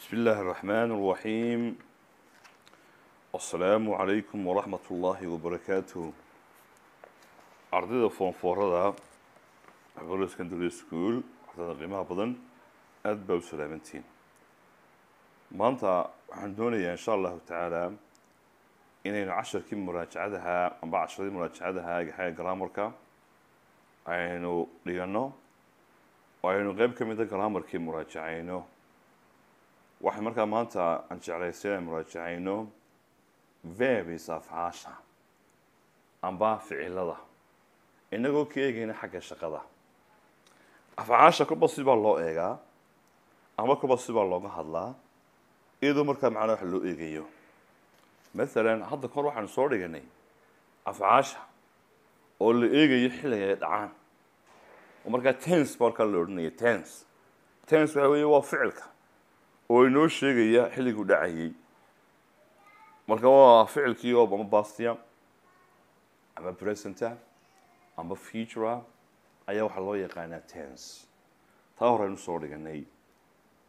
بسم الله الرحمن الرحيم السلام عليكم ورحمة الله وبركاته ardayda foonfoorada aqoolo secondary school ardayda qiimaha badan aada baa u salaamantiin maanta waxaan doonayaa insha allahu tacaala inaynu casharkii muraajacadaha amba casharadii muraajacadaha xagga graamarka aynu dhigano oo aynu qeyb ka mida graamarkii muraajacayno waxay markaa maanta aan jeclaystay inaan muraajacayno verbis afcaasha amba ficilada. Inagoo ka eegayna xagga shaqada. Afcaasha kolba sibaa loo eegaa ama kolba sibaa looga hadlaa iyadoo markaa macnaa wax loo eegayo. Maalan hadda kor waxaanu soo dhiganay afcaasha oo la eegayo xilliga ay dhacaan. Oo markaa tense baa markaa la odhanaya tense. Tense waxa weeye waa ficilka oo inoo sheegaya xilliguu dhacayay. Marka waa ficilkii ama bastia ama presenta ama futura ayaa waxaa loo yaqaanaa tense. Taa horeynu soo dhiganay.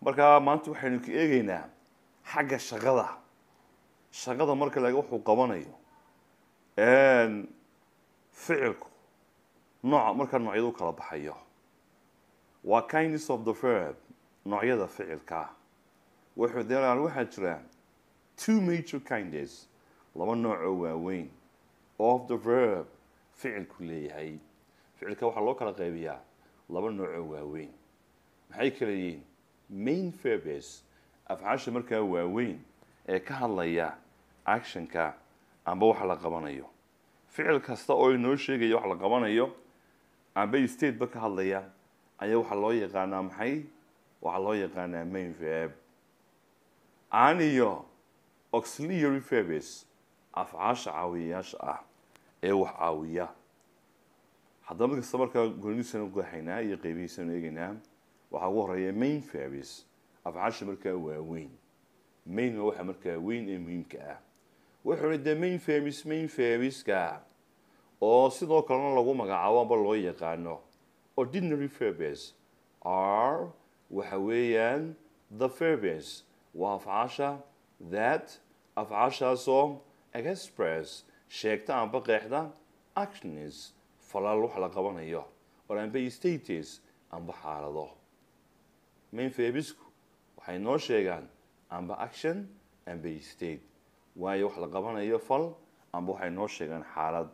Marka maanta waxaynu ka eegeynaa xagga shaqada. Shaqada marka laga wuxuu qabanayo ficilku nooca markaa noocyada u kala baxayo. Waa kindness of the verb noocyada ficilka wuxuu deeraan waxaa jira two major kindness laba nooc oo waaweyn of the verb ficilku leeyahay. Ficilka waxaa loo kala qaybiyaa laba nooc oo waaweyn. Maxay kala yihiin? Main verbs afcaasha markaa waaweyn ee ka hadlaya actionka amba waxa la qabanayo. Ficil kasta oo inoo sheegaya wax la qabanayo amba stateba ka hadlaya ayaa waxaa loo yaqaanaa maxay? Waxaa loo yaqaanaa main verb an iyo auxiliary verbs afcaasha caawiyayaasha ah ee wax caawiya haddaba mid kasta markaa gaxaynaa iyo qeybihiisanu eegaynaa waxaa ugu horreeya main verbs afcaasha markaa waaweyn main waa waxa markaa weyn ee muhiimka ah. Wuxuuna dee main verbs main verbska oo sidoo kalena lagu magacaabo amba loo yaqaano ordinary verbs are waxa weeyaan the verbs waa afcaasha that afcaashaasoo express sheegta amba qeexda actions. falaal wax la qabanayo or amba states amba xaalado main verbsku waxay noo sheegaan amba action amba state waayo wax la qabanayo fal amba waxay noo sheegaan xaalad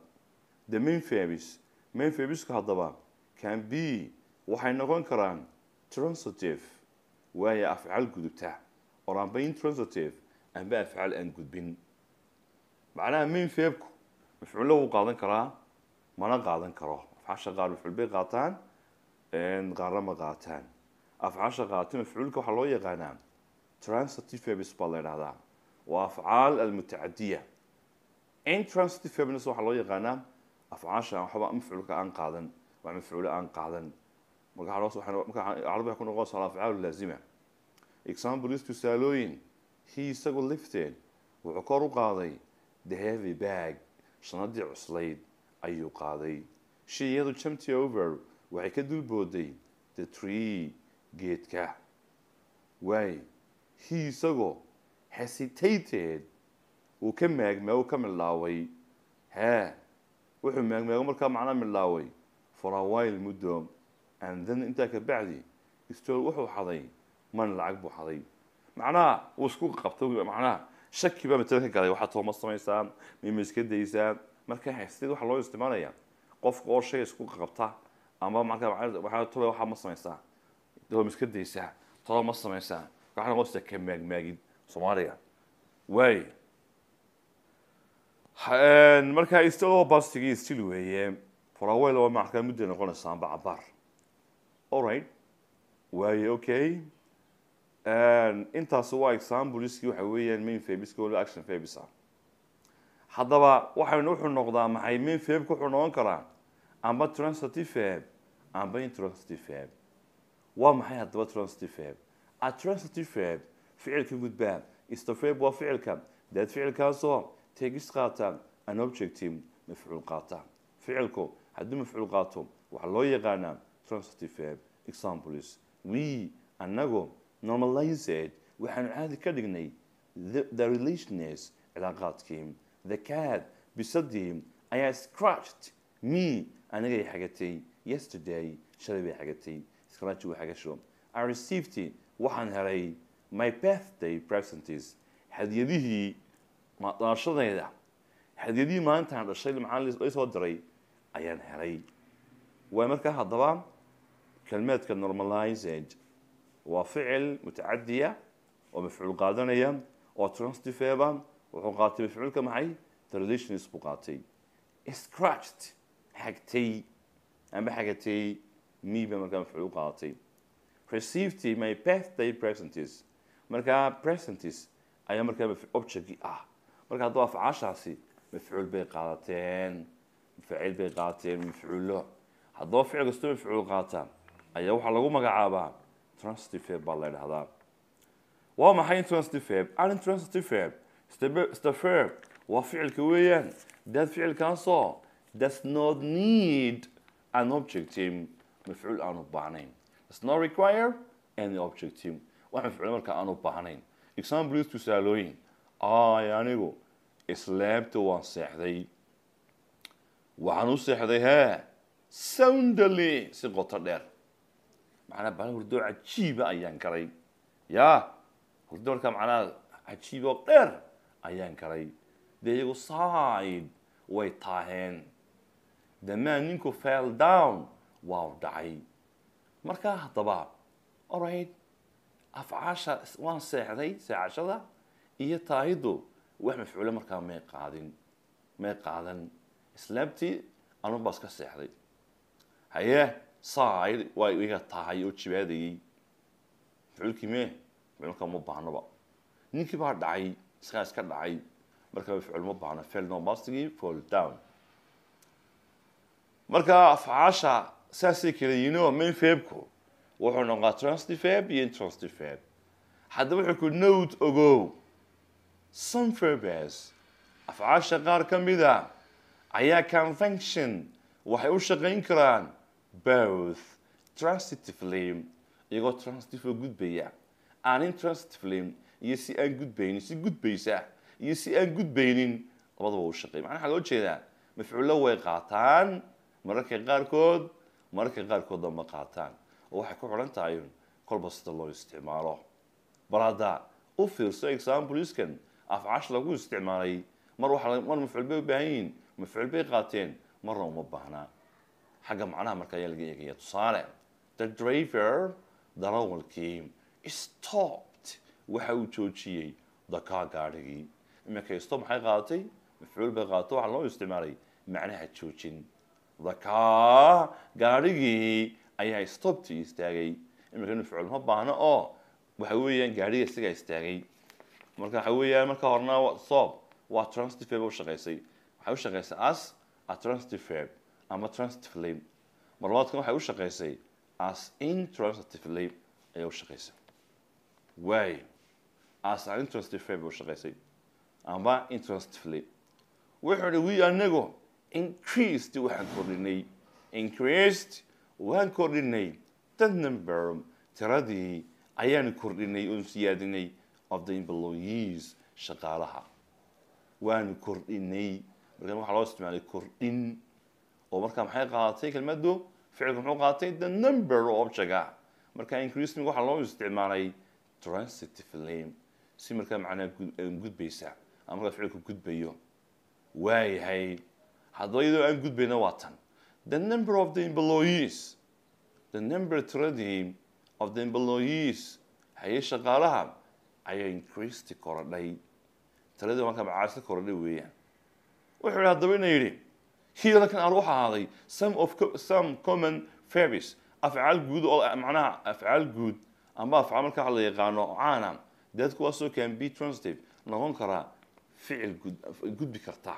the main verbs main verbsku haddaba can be waxay noqon karaan transitive. waayo afcaal gudubta or amba intransitive amba afcaal aan gudbin macnaha main verbku mafcuulo wuu qaadan karaa mana qaadan karo afcaasha qaar mafcuul bay qaataan qaarna ma qaataan afcaasha qaata mafcuulka waxaa loo yaqaanaa transitive verbs baa la idhahdaa waa afcaal almutacadiya intransitive verbs waxaa loo yaqaanaa afcaasha waxba mafcuulka aan qaadan wax mafcuulo aan qaadan marka carabi ku noqonaysa afcaal laazima examples tusaalooyin he isagu lifted wuxuu kor u qaaday the heavy bag shanadii cuslayd ayuu qaaday she iyadu jumpty over. Waxay ka dulbooday the tree geedka waay he isagoo hesitated. Uu ka maagmaago ka midlaaway hee wuxuu maagmaago markaa macnaa midlaaway for a while muddo and then intaa ka bacdi stol wuxuu xaday man lacag buu xaday. Macnaha uu isku qabto macnaha shaki baa matala ka galay. Waxaad tooma samaysaa mima iska daysaa marka hesiteed waxaa loo isticmaalaya qofka oo shay isku qabta ama markaa tole waxaa ma samaysaa dooma iska daysaa tolo ma samaysaa waxaa noqonaysa ka maagmaagid soomaaliga waay markaa isagoo bastigii stil weeye farawel waa markaa mudday noqonaysaa amba cabaar alright waaye okay intaas waa exampleski waxa weeyaan main fabiska waliba action fabis ah haddaba waxaynu wuxuu noqdaa maxay main fabka wuxuu noqon karaa amba transitive fab amba intransitive fab waa maxay haddaba transitive fab a transitive ficilka gudbaa istafab waa ficilka. Daad ficilkaasoo tegis qaata an objective mafcuul qaata. Ficilku hadduu mafcuul qaato waxaa loo yaqaanaa transitive fab examples we anagu normalized waxaanu caadi ka dhignay the, relationess cilaaqaadkii the cat bisadii ayaa scratched me. Anigay xagatay. Yesterday shalay bay xagatay. Scratch waa xagasho. I received waxaan helay. My birthday presents hadiyadihii ma- dhalashadayda hadiyadihii maalintaan dhashay maxaa la soo diray ayaan helay. Waa markaa haddaba kelmeedka normalized waa ficil mutacadiya oo mafcuul qaadanaya oo transitive wuxuu qaatay mafcuulka maxay? The relations buu qaatay. Scratched xagtay ama xagatay me ba markaa mafcuul qaadatay received my birthday presents markaa presents ayaa markaa maf- object ah. Marka haddaba afcaashaasi mafcuul bay qaadateen faciil bay qaateen mafcuulo. Haddaba ficil kastoo mafcuul qaata ayaa waxaa lagu magacaabaa la dhahdaa waa maxay the- is the verb waa ficilka weeyaan that ficilkaasoo does not need an objective. Mafcuul aanu baahnayn does not require any objective. Wax mafcuul marka aanu baahnayn examples tusaalooyin ay anigu islaamta waan seexday waxaan u seexday hee soundly si qoto dheer macnaa bala hurdoo cajiiba ayaan galay ya hurdo markaa macnaha cajiib oo dheer ayaan galay dee iyagu side way taaheen. Man ninku fell down waa dhacay. Markaa haddaba alright afcaasha waan seexday seexashada iyo taahidu wax mafcuule markaa may qaadin may qaadan. Islaamtii anun baa iska seexday. Haye side waa iga tahay oo jibaadayey mafcuulkii mee ma baahnaba ninkii baa dhacay isagaa iska dhacay marka mafcuul ma baahno fell no mastigii fall down. Marka afcaasha saasay kala yihiin oo main verbku wuxuu noqdaa transitive verb iyo intransitive verb haddaba wuxuu ku note ogow some verbs afcaasha qaar ka mida ayaa convention waxay u shaqayn karaan both transitively iyagoo transitive oo gudbaya aan intransitively iyo si aan gudbaynin si gudbaysa iyo si aan gudbaynin labadaba u shaqeey macnaha waxaa loo jeedaa mafcuulo way qaataan mararka qaarkood mararka qaarkoodna ma qaataan oo waxay ku xidhan tahay kolba sida loo isticmaalo bal hadda u fiirso exampleskan afcaash lagu isticmaalay mar waxa mar mafcuul bay u baahan yihiin mafcuul bay qaateen marna uma baahnaa xagga macnaha marka ayaa laga eegaya. Tusaale the driver darawalkii stopped. Waxa uu joojiyey car gaadhigii iminka stop maxay qaadatay mafcuul bay qaadato waxaa loo isticmaalay macnaha joojin. Car gaadhigii ayaa stopti istaagay. Iminka mafcuul ma baahno oo waxa weeyaan gaadhiga isagaa istaagay. Marka waxa weeyaan marka horena stop. Waa transitive u shaqaysay waxay u shaqaysay as a transitive ama transitively marlabaadkan waxay u shaqaysay as intransitively ayay u shaqaysay waay as an intransitive verb u shaqaysay ama intransitively wuxuu ihi we anagu increased waxaan kordhinay increased waan kordhinay the number tiradii ayaan kordhinay oon siyaadinay of the employees shaqaalaha. Waanu kordhinay markan waxaa loo isticmaalay kordhin oo markaa maxay qaadatay kelmaddu ficilku muxuu qaadatay the number oo object ah marka increasing waxaa loo isticmaalay transitively si markaa macnaha gud- gudbaysa ama markaa ficilku gudbayo. Waayahay haddaba iyadoo aan gudbayna waa tan. The number of the employees the number tiradii of the employees haye shaqaalaha ayaa increased korodhay. Tiradii markaa macaasida korodhay weeyaan. Wuxuu yihi haddaba ina yidhi here kan aan waxa ahaaday some of some common verbs oo macnaha afcaal guud. Ama afcaal marka waxa la yaqaano oo caana deed kuwaasoo can be transitive. Noqon karaa ficil gud gudbi karta.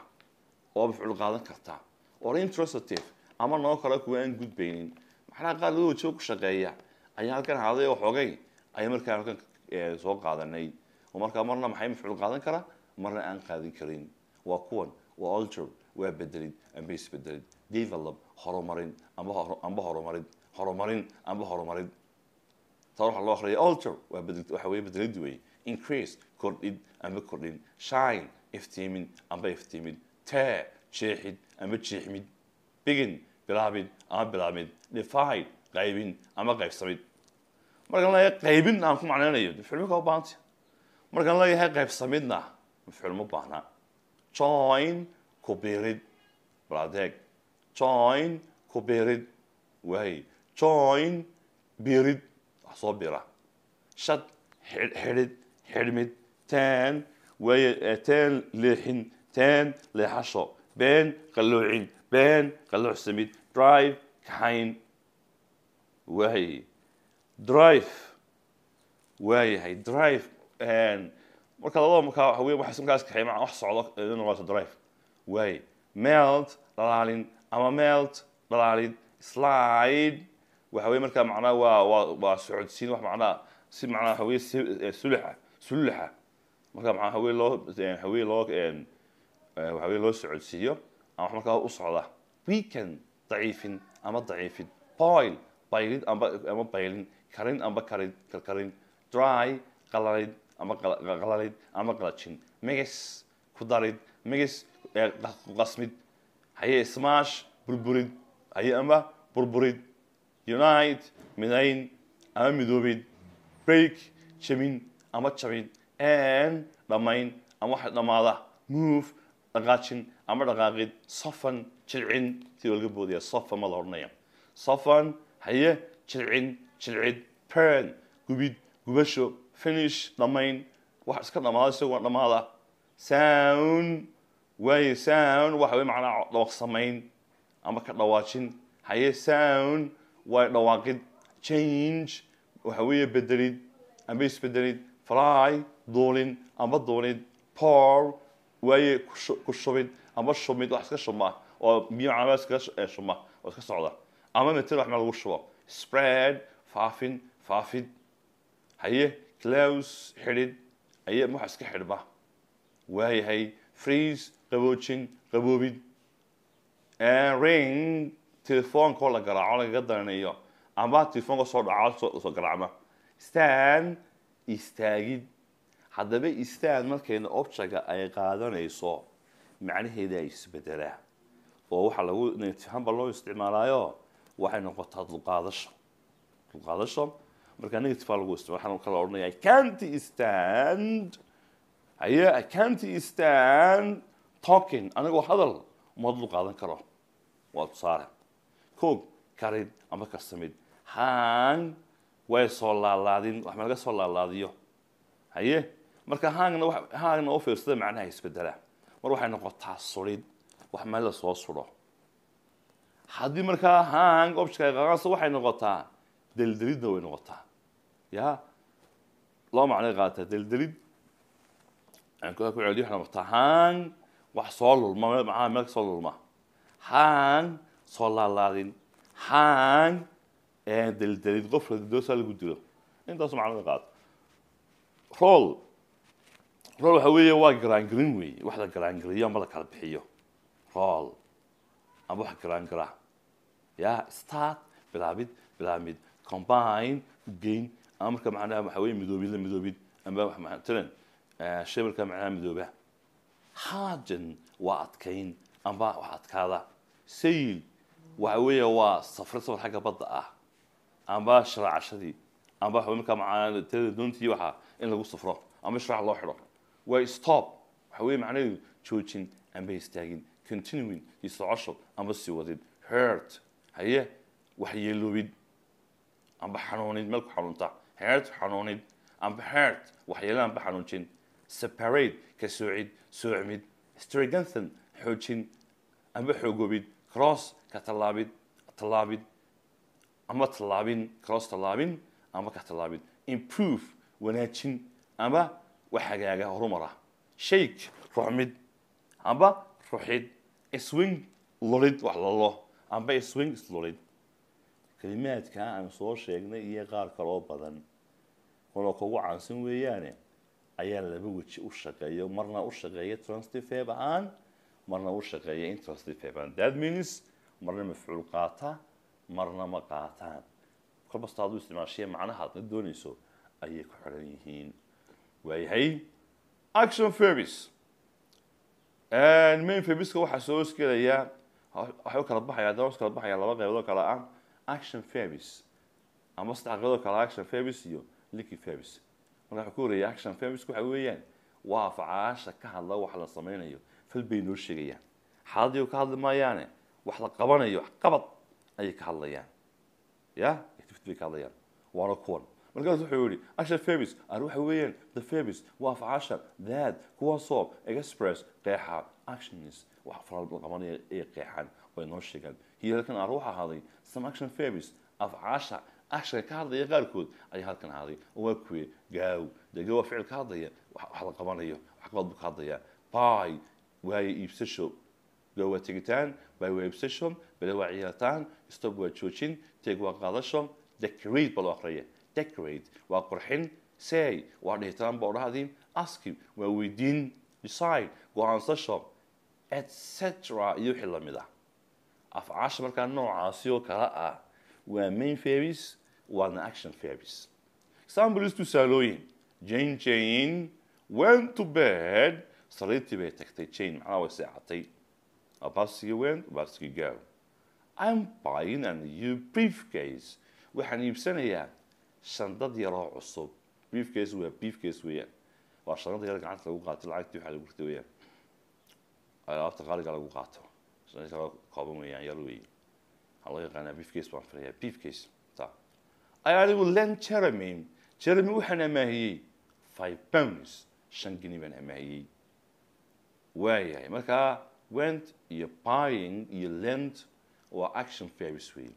Oo mafcuul qaadan karta. Oo intransitive ama noqon kara kuwa aan gudbaynin macnaha qaar wajiba ku shaqeeya. Ayaa halkan ahaaday oo xoogay. Ayaa markaa halkan soo qaadanay. Oo markaa marna maxay mafcuul qaadan kara? Marna aan qaadin karin. Waa kuwan waa alter waa bedelid amba isbedelid develop horumarin amba hor- amba horumarid horumarin amba horumarid taa waxaa loo akhriyay alter waa bedel waxa weeye bedelid weeye increase kordhid amba kordhin shine iftiimin amba iftiimin tee jeexid amba jeexmid begin bilaabid ama bilaabmid divide qaybin ama qaybsamid markaan leeyahay qaybin aan ku macnaynayo mafcuul ka u baahanta markaan leeyahay qaybsamidna mafcuul ma baahna join ku biirid baladeeg join ku biirid waay join biirid wax soo biira shad xidh xidhid xidhmid teen waay teen leexin teen leexasho been qalloocin been drive kaxayn waay drive waayahay drive marka labada markaa waxa wey waxay markaas kaxay ma wax socdo inay noqoto drive waay melt dhalaalin ama melt dhalaalin slide. Waxa wey markaa macnaha waa waa waa socodsiin wax macnaha si macnaha waxa wey suluxa suluxa marka macnaha hawee loo hawee loo waxa wey loo socodsiiyo ama wax markaa u socda. Weekend daciifin ama daciifin. Boil baylid amba ama baylin karin amba karin karkarin. Dry qalalid ama qalalid ama qalajin. Migis ku darid migis qasmid haye smash burburid haye ama burburid unite midayn ama midoobid break jabin ama jabin n dhammayn ama waxa dhammaada move dhaqaajin ama dhaqaaqid sofan jilcin si laga boodaya sofan ma la odhanaya sofan haye jilcin jilcid turn gubid gubasho finish dhammayn wax iska dhamaada isagoo dhamaada sound waaye sound waxa wey macnaa dhawaq samayn ama ka dhawaajin. Haye sound waa dhawaaqid. Change waxa weeye bedelid amba isbedelid fly duulin amba duulid pour waaye ku shubid amba shubmid wax iska shubma. Oo biyo macnaa iskaga shubma oo iska socda. Ama metel wax meel lagu shubo. Spread faafin faafid. Haye close xidhid. Haye waxa iska xidhba. Waayahay freeze qaboojin qaboobid ring telefoonkaoo la garaaco lagaga daranayo. Amba telefoonka soo dhaco soo garaacma. Stand istaagid haddaba istaag markayna objecga ay qaadanayso macnaheeda ay isbedelaa oo waxaa lagu natihanba loo isticmaalaayo waxay noqotaa dulqaadasho. Dulqaadasho markaa negative lagu isticmaal waxaan kala odhanaya can't stand haye i can't stand talking? Anigoo hadal uma dul qaadan karo? Waa tusaale. Koog karid ama karsamid. Hang way soo laalaadin wax ma laga soo laalaadiyo. Haye marka hangna hangna u fiirsada macnaha isbedela mar waxay noqotaa surid wax meel la soo suro haddii markaa hang objectka qaqansa waxay noqotaa deldelidna way noqotaa. Ya loo macnay qaataa deldelid garaangara ya start bilaabid bilaabmid combine ugeyn ama marka macnaha waxa weye midoobid la midoobid ama wax matalan shay markaa macnaha midooba harden waa adkayn amba wax adkaada. Sail waxa weeye waa safar safar xagga badda ah. Amba sharaacashadii amba markaa macnaha tada doontii waxa in lagu safro. Ama sharaac loo xidho. Waa stop? Waxa weeye macnaheedu joojin amba istaagin continuing iyo socosho amba sii wadid hurt haye wax yeeloobid. Amba xanuunid meel ku xanuunta. Hurt xanuunid. Amba hurt waxyeelo amba xanuunjin separate ka soocid soocmid strengthen xoojin amba xoogoobid cross ka tallaabid tallaabid ama tallaabin cross tallaabin ama ka tallaabid improve wanaajin ama wax hagaaga horumara shake ruxmid amba ruxid swing lolid wax lolo amba swing islolid kelimaadka aan soo sheegnay iyo qaar kaloo badan. Kuna kugu caansan weeyaane ayaa laba weji u shaqeeya marna u shaqeeya transitive ahaan marna u shaqeeya intransitive ahaan that means marna mafcuul qaata marna ma qaataan kolbasta hadduu isticmaashiya macnaha aadna doonayso ayay ku xidhan yihiin waayahay action verbs main verbiska waxaa soo hosgelaya waxay u kala baxaya haddana u kala baxaya laba qaybood oo kale ah action verbs ama saddex qaybood oo kale action verbs iyo linky verbs marka ku waa afcaasha ka hadla wax la sameynayo fal bay noo sheegayaan. Xaaladii ka hadli maayaane wax la qabanayo wax qabad ayay ka hadlayaan. Ya? Activity ka hadlayaan. Waana kuwan. Markaas wuxuu yihi action verbs ar waxa weeyaan the verbs waa afcaasha that kuwaasoo express qeexa actions wax la qabanaya ay qeexaan way noo sheegaan. Hiyo halkan ar waxa ahaaday some action verbs afcaasha actionka ka hadlaya qaarkood ayaa halkan ahaaday waa kuwe gaaw. Dege waa ficil ka hadlaya wax la qabanayo wax qabad buu ka hadlaya. By waaye iibsasho. Go waa tegitaan by waa iibsasho bele waa ciyaartaan stop waa joojin teg waa qaadasho decorate baa loo aqriya. Decorate waa qurxin say waa dhihitaan baa odhahdiin aski waa weydiin decide go'aansasho etc iyo wixii la mid ah. Afcaasha markaa noocaasi oo kale ah waa main verbs waana action verbs examples tusaalooyin jane jane went to bed. Sariirtii bay tagtay jane macnaha way seexatay abaasigii went? Abaasigii gaaw I'm buying a new briefcase. Waxaan iibsanayaa shandad yaroo cusub briefcase waa briefcase weeyaan waa shandada yar gacanta lagu qaato lacagtii waxaa lagu rita weeyaan alaabta qaaliga lagu qaato shandad yaroo kooban weeyaan yar weeye waxaa loo briefcase baan briefcase anigu len jeremy. Jeremy waxaan amaahiyey five pounds. Shan gini baan amaahiyey waayahay markaa went? Iyo buying iyo lent waa action verbs weeye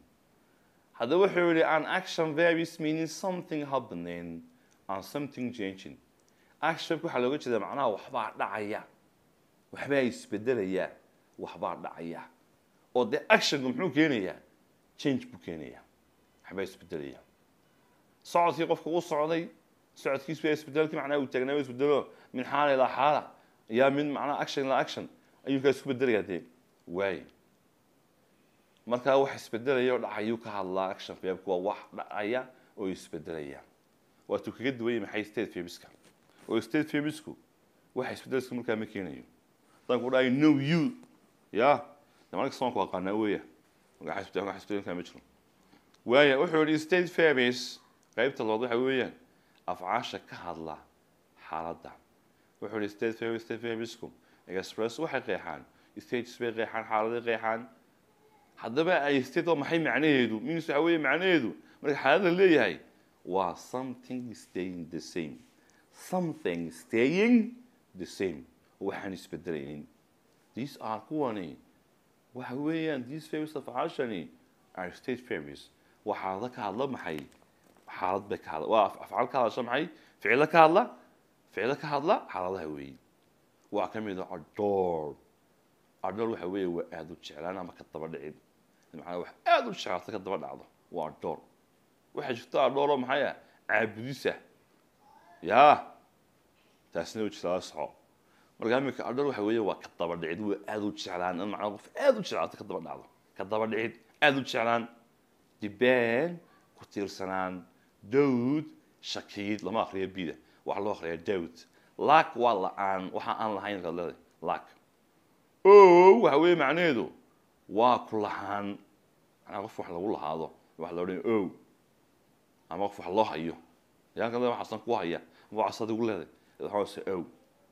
haddaba wuxuu yihi an action verbs meaning something happening and something changing. Action waxaa looga jeedaa macnaha waxbaa dhacaya. Waxbaa isbedelaya waxbaa dhacaya. Oo dee actionka muxuu keenayaa change buu keenayaa waxbaa isbedelaya socodkii qofka uu socday socodkiis baa isbedelkii macnaha uu taagnaa isbedelo min xaala ilaa xaala yaa min macnaha action ilaa action. ayuu kaa isku bedelayaa dee waay markaa wax isbedelaya oo dhacayuu ka hadlaa action verbku waa wax dhacaya oo isbedelaya waatuu kaga duwanya maxay state verbiska oo state verbisku waxa isbedelska markaa ma keenayo hadaan ku no you. ya de marka soonku aqaanaa weya wax isbedelkaa ma jiro waaya wuxuu yihi state verbis qaybta labaad waxa weeyaan afcaasha ka hadla xaaladda. Wuxuu yihi state verbis state verbisku express waxay qeexaan stages bay qeexaan xaaladay qeexaan. Haddaba ay state waa maxay macnaheedu? Means waxa weeye macnaheedu. Marka xaalad la leeyahay waa something staying the same. Something staying the same. Waxaan isbedelaynin these are kuwani. Waxa weeyaan these favors afcaashani are state favors waa xaalado ka hadla maxay حالد بك هذا وأفعالك هذا شو معي؟ فعلك هذا؟ فعلك هذا؟ حالد هوي وأكمل إذا أدور أدور هوي وأدو شعر أنا ما كتب الله عيد المعنى شعر تكتب الله عضو وأدور وحش كتب أدور ما هي يا! تسنو تشتغل صح مرقام مك أدور هوي وكتب الله عيد وأدو شعر أنا ما أعرف. شعر تكتب الله كتب الله عيد شعر دبان كتير سنان. Dawd shakiid lama akriyo bida. Waxa loo akriyaa dawd laak waa la'aan waxa aan lahayn kaad leedahay o waxa weeye macnaheedu waa ku lahaan. Manaa qof wax lagu lahaado. Waxa la o ama qof wax loo hayo. Yaa ka waxaasan ku haya. Ama waxaasaad igu leedahay waxaase o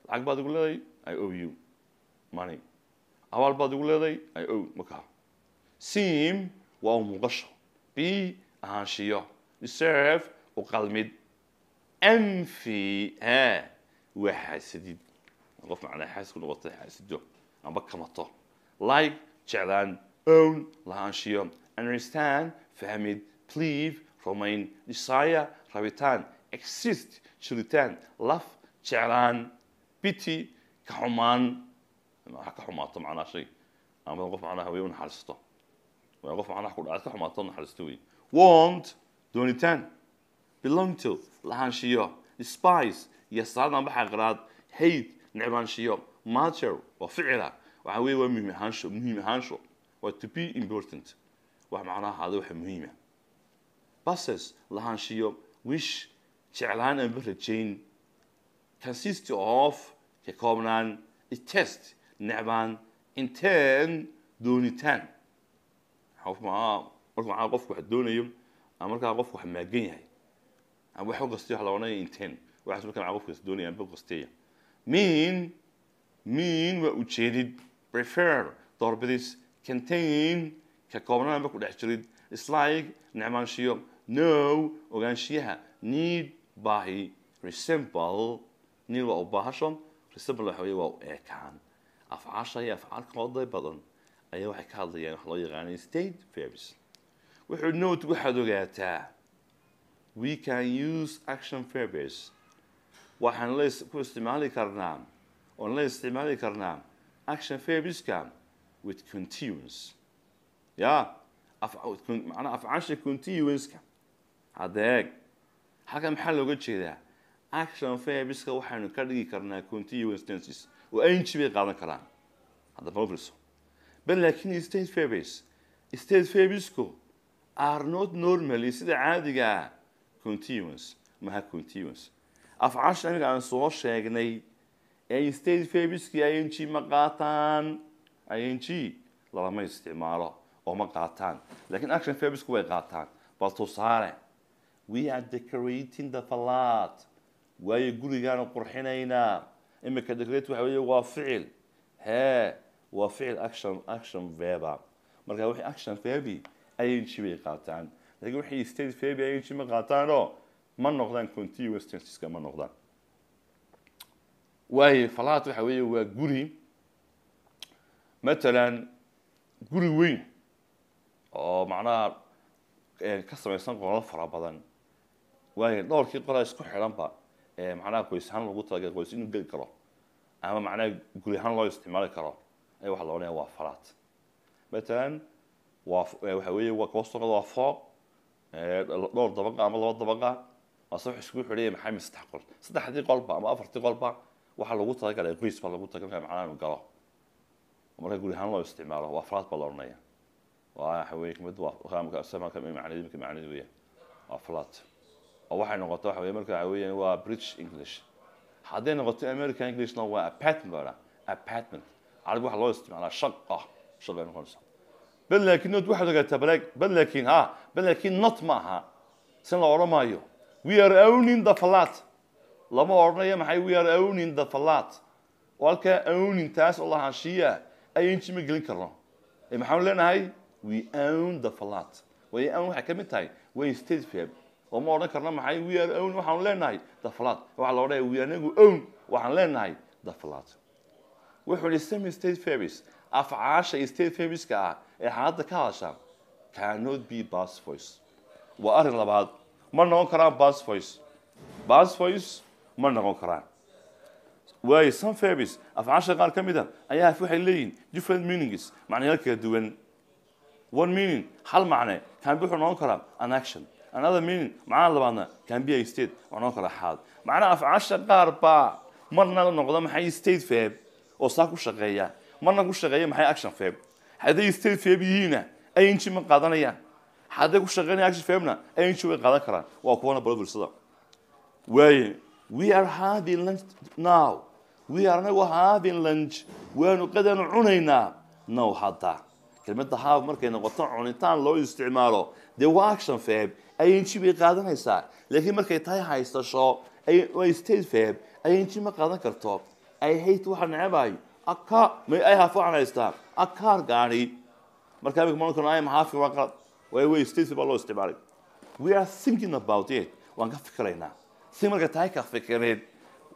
lacag baad igu leedahay i o u money abaal baad igu leedahay i o markaa sim waa u b ahaanshiyo deserve u qalmid anfi ha waa xaasadid qof macnaa xaas ku xaasido amba kamato like jeclaan own lahaanshiyo understand fahmid believe rumayn desire rabitaan exist jiritaan laf jeclaan bity ka xumaan ha ka xumaato macnaa shay ama qof macnaha way u waa qof macnaha ku dhacad ka xumaato naxariisto wey want doonitaan belong to lahaanshiyo despise iyo salaad amba xaqiraad hate necbaanshiyo matter waa ficila. Waxa weeye waa muhiim ahaansho muhiim ahaansho waa to be important. Wax macnaha ahaada waxa muhiima buses lahaanshiyo wish jeclaan amba rajayn consist of ka koobnaan test necbaan inteen doonitaan macaa qofku wax doonayo ama markaa qofku wax maagan yahay. Ama qasteya mean waa ujeedid. Prefer doorbidis contain ka koobnaan ku dhex jirid islike necmaanshiyo. No ogaanshiyaha. Need baahi resemble. Need waa u resemble waxa waa u eekaan. Afcaasha iyo afcaal badan. Ayaa waxay ka hadlayaan wax loo yaqaanay state verbs wuxuu note waxaad ogaataa we can use action verbs waxaan la ku isticmaali karnaa oon la isticmaali karnaa action verbska with continuous. Ya macnaa afcaasha continuouska. Hadeeg halkan maxaa looga jeedaa? Action verbska waxaynu ka dhigi karnaa continuous tenses oo ing bay qaadan karaan. Hadda balfriso bal laakiin state verbs state verbsku are not normally sida caadiga ah continuous? Maha continuous. Afcaasha amiga aan soo sheegnay ee state verbskii ing ma qaataan? Ing lalama isticmaalo oo ma qaataan. Lakiin action verbsku way qaataan. Bal tusaale we are decorating the falat waayo gurigaanu qurxinaynaa imika decorate waxa weeye waa ficil. Hee waa ficil action action verba marka wixii action verbi ing bay qaataan laakiin wixii state verbi ing ma qaataanoo ma noqdaan continuous tenseska ma noqdaan waayo falat waxa weeye waa guri matalan guri weyn oo macnaha ka samaysan qolal fara badan waayo dhowrkii qolaa isku xidhanba macnaha qoys ahaan lagu talagalay qoys inuu geli karo ama macnaha guri ahaan loo isticmaali karo ay waxa la odhanaya waa falaad matalan waxa weeye waa koostoqada waa fooq dhowr dabaqa ama laba dabaqa. Ase wax iskugu xidhaya maxay saddex qol saddexdii qolba ama afartii qolba waxaa lagu talagalay qoys baa lagu talagalay macnaha inuu galo. Marka guri ahaan loo isticmaalo waa falaad baa la odhanaya waxa weeye ka mid marka macnadi weya waa falaad oo waxay noqoto waxa weye marka waxa weeyaan waa british english. Hadday noqoto american englishna waa apartment apartment. Carabi waxa loo isticmaalaa shaqa. Shaqay noqonaysa bal laakiin not waxaad ogaataa bal bal laakiin ha bal laakiin not ma aha sin la odhan maayo we are owning the flat. lama odhanayo maxay we are owning the flat. oo halkaa owning taas oo lahaanshiya ayinji ma gelin karno ee maxaanu leenahay we own the flat. Way own waxay ka mid tahay way state verb oo ma odhan karno maxay we are own waxaanu leenahay the flat. waxaa la odhanaya we anagu own waxaan leenahay the flat. wuxuu yihi semi state verbs afcaasha state verbska ah ee xaaladda ka hadasha cannot be bas voice. waa arrin labaad ma noqon karaan bas voice. Bas voice ma noqon karaan waayo some verbs afcaasha qaar ka mid a ayaa waxay leeyihiin different meanings. macnayaal kala duwan one meaning. hal macne can be wuxuu noqon karaa an action. Another meaning. macnaha labaadna can be a state. wuxuu noqon karaa xaal macnaha afcaasha qaar baa marna noqda maxay state verb oo saa ku shaqeeya marna ku shaqeeya maxay action verb hadday state verb yihiina ing ma qaadanayaan? Hadday ku shaqeynaya action verbna ing way qaadan karaan. Waa kuwana baladursada waaye we are having lunch now. We are anagu having lunch. Waanu qadanu cunaynaa. Now hadda kelmadda have markay noqoto cunitaan loo isticmaalo. Dee waa action verb ing bay qaadanaysaa. Laakiin markay tahay haystasho state verb ing ma qaadan karto. I hate waxaan necabahay a car may I have waxaan haystaa a car gaari. Marka imika ma oran I am having waa qalad way way state baa loo isticmaalay we are thinking about it. Waan ka fikiraynaa si marka tahay ka fikireed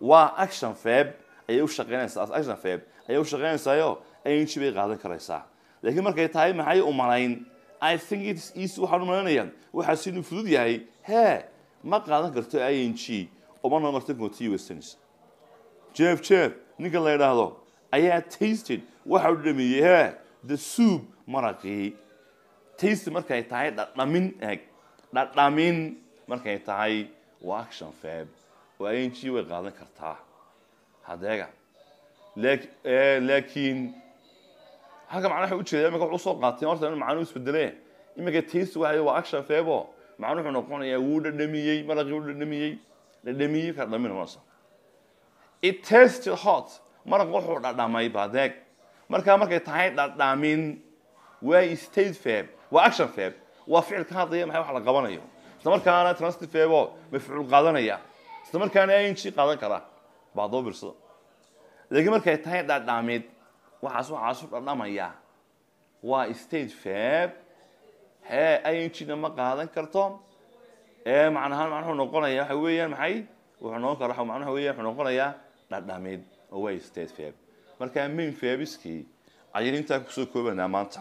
waa action verb ayay u shaqeynaysaa as action verb ayay u shaqeynaysaayo ing bay qaadan karaysaa. Laakiin markay tahay maxay u malayn? I think it is easy waxaan u malaynayaa waxaa si inuu fudud yahay. Hee ma qaadan karto ing oo ma noqon karto continuous tense jeef jeef ninka la yidhaahdo ayaa tasted. Waxa uu dhameeyey hee the soup maraqii taste markay tahay dhadhamin eg dhadhamin markay tahay waa action verb oo ing way qaadan kartaa. Hadeega. Laakiin halka macnaha waxa ujeeda imika wuxuu soo qaatay horta inuu macnuhu isbedele imika taste waxa waa action verbo macnu wuxuu noqonayaa wuu dhadhamiyey maraqii wuu dhadhamiyey. Dhadhamiyey ka dhamin noqonaysa it tasted hot maraq wuxuu dhadhamay baadeeg markaa markay tahay dhadhamin waa state fab waa action fab waa ficil ka hadlaya maxay wax la qabanayo. Isla markaana transitive fabo mafcuul qaadanaya isla markaana ing qaadan kara baadoo birsada laakiin markay tahay dhadhamid waxaas waxaasu dhadhamaya waa state fab hee ingna ma qaadan karto ee macnahaan macnuhu noqonaya waxa weeyaan maxay? Wuxuu noqon kara macnuhu weeyaan? Wuxuu noqonayaa dhadhamid oo waa state fab markaa main fabiskii ayaan intaa ku soo koobanaa maanta.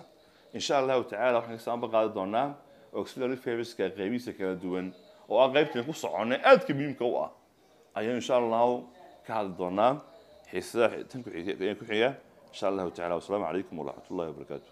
Insha allahu tacala waxaan kasaanba qaadi doonaa auxiliary fabiska qaybihiisa kala duwan oo ah qaybtan ku soconnay aadka muhiimka u ah. Ayaan insha allahu ka hadli doonaa xiisadaha tan ku xiga. Insha allahu tacala wasalaamu calaykum waraxmat ullahi wabarakaatu